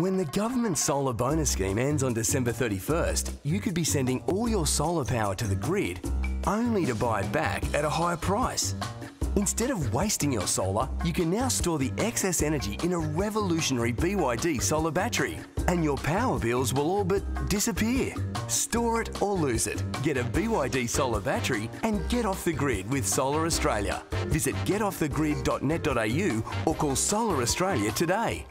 When the government's solar bonus scheme ends on December 31st, you could be sending all your solar power to the grid only to buy it back at a higher price. Instead of wasting your solar, you can now store the excess energy in a revolutionary BYD solar battery, and your power bills will all but disappear. Store it or lose it. Get a BYD solar battery and get off the grid with Solar Australia. Visit getoffthegrid.net.au or call Solar Australia today.